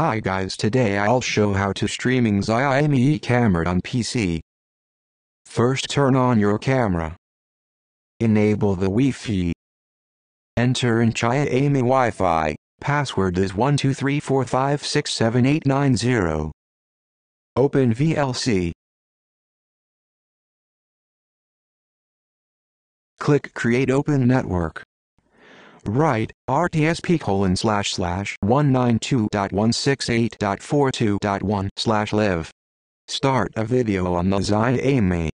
Hi guys today I'll show how to streaming Xiaomi camera on PC. First turn on your camera. Enable the Wi-Fi. Enter in Xiaomi Wi-Fi, password is 12345678890. Open VLC. Click Create Open Network. Write RTSP colon slash slash 192.168.42.1 slash live. Start a video on the Xiaomi.